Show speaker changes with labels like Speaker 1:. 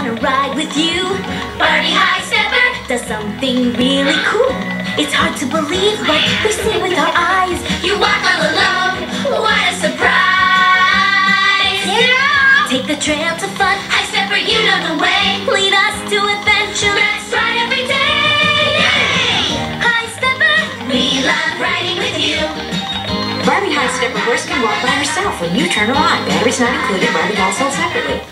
Speaker 1: wanna ride with you.
Speaker 2: Barbie High Stepper
Speaker 1: does something really cool. It's hard to believe, but we see with our eyes.
Speaker 2: You walk all alone, what a surprise!
Speaker 1: Yeah! Take the trail to fun,
Speaker 2: High Stepper, you know the way.
Speaker 1: lead us to adventure.
Speaker 2: Let's ride every day! Yay!
Speaker 1: High stepper,
Speaker 2: We love riding with you.
Speaker 3: Barbie High Stepper horse can walk by herself when you turn her on. Batteries not included, Barbie dolls sold separately.